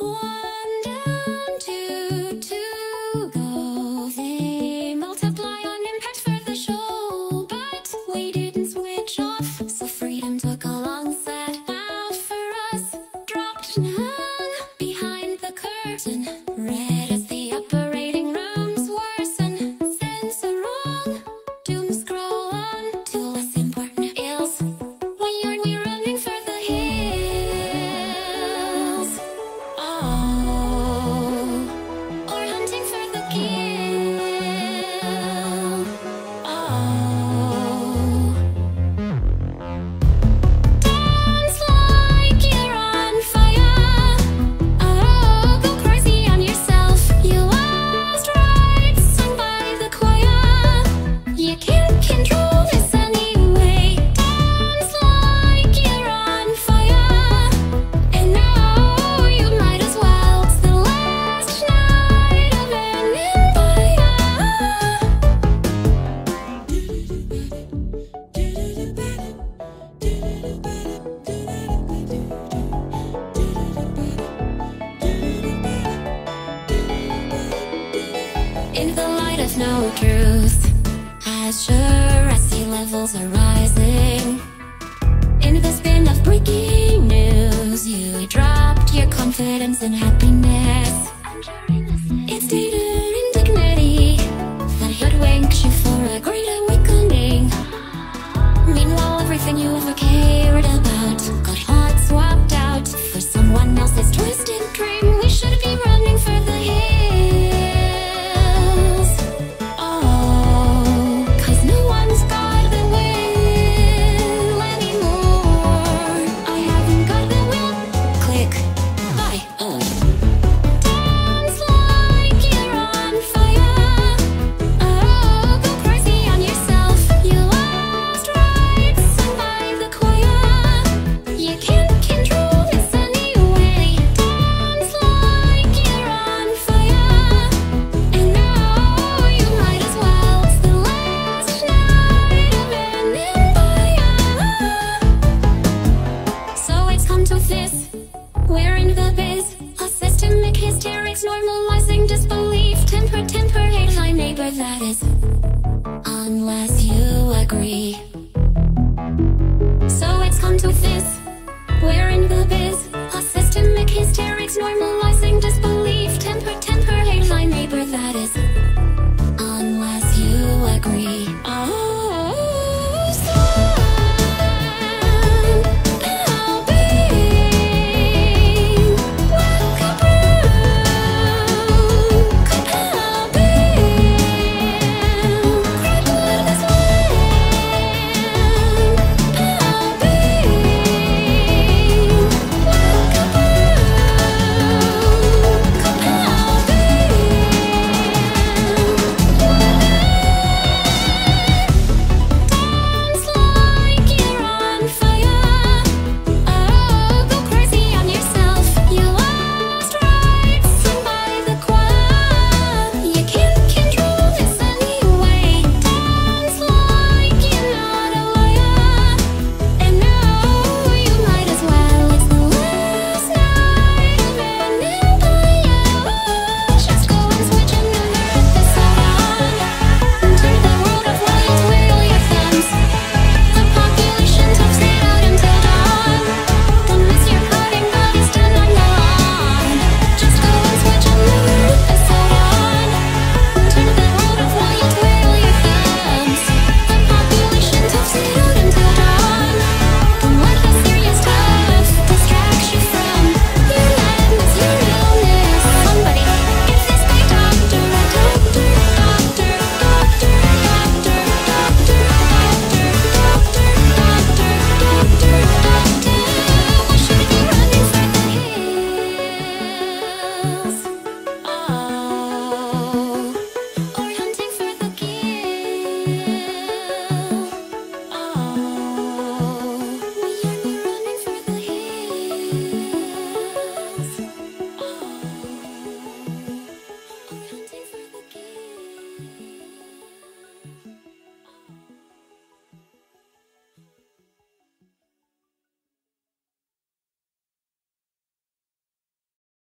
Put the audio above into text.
我。no truth. As sure as sea levels arise that is, unless you agree.